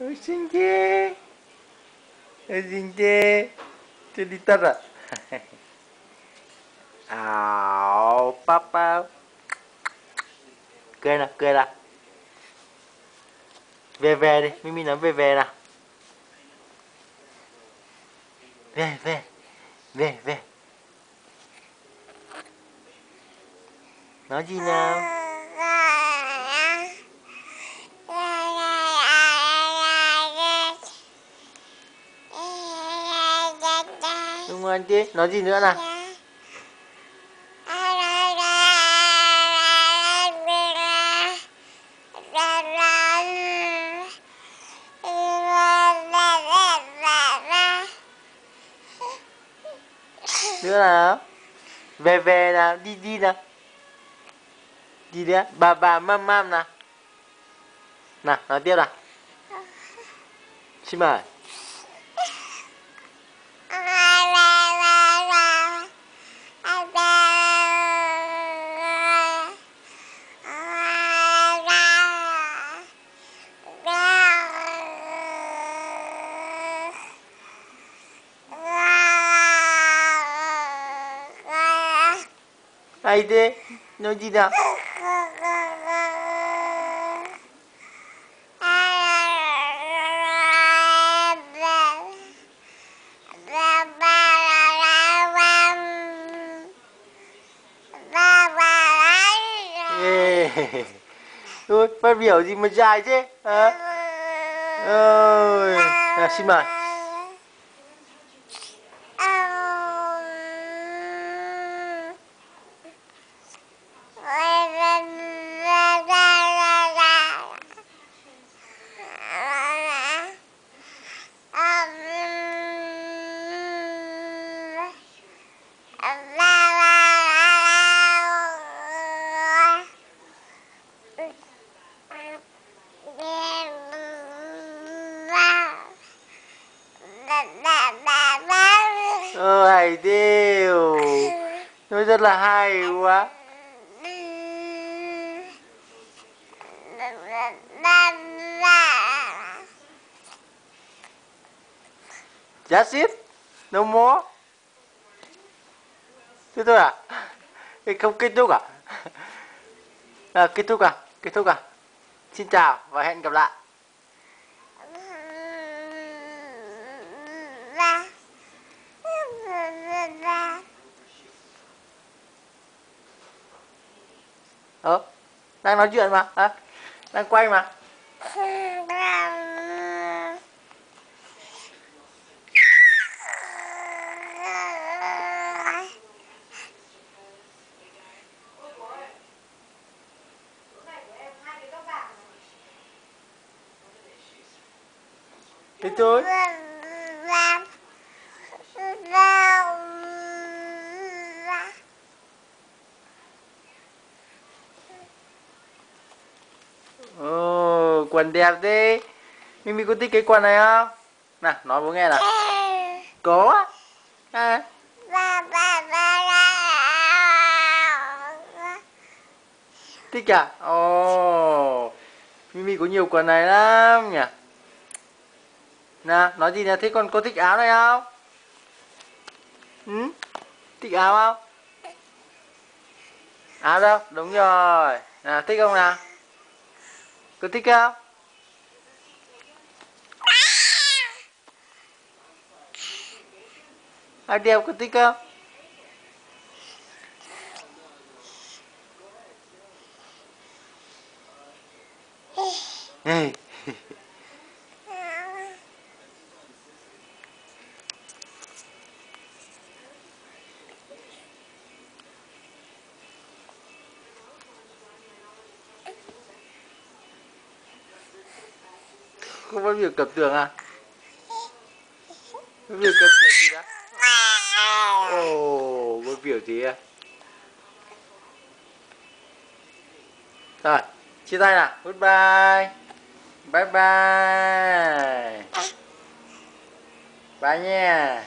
ôi, xinh thế. Ôi xinh thế. Chưa đi tất à ảo papa cười nào cười nào. Về về đi. Mimi nói về về nào. Về về. Về về. Nói gì nào? Rồi anh tí nói gì nữa nào? Nữa nào? Về về nào đi đi nào. Đi đi bà bà mam mam nào. Nào nói tiếp nào. Xin mời nào Ê, Ôi, phát biểu gì mà dài thế? Hả? Ơi à, xin mời ờ hay nó rất là hay quá That's it? No more? Thế thôi à? Không, kết thúc à? à? Kết thúc à? Kết thúc à? Xin chào và hẹn gặp lại. Ờ, đang nói chuyện mà, à, đang quay mà. Thế thôi. Ồ, quần đẹp thế. Mimi có thích cái quần này không? Nào, nói bố nghe nào. Có á. À, thích à? Ồ. Mimi có nhiều quần này lắm nhỉ. Nào, nói gì nè, thế con có thích áo này không? Ừ? Thích áo không? Áo đâu? Đúng rồi. Nào, thích không nào? Có thích không? Ai đeo có thích không? Hey. không có việc cập tường à có việc cập tường gì đó ồ có biểu gì à. rồi chia tay nào. Goodbye bye bye. Bye nha.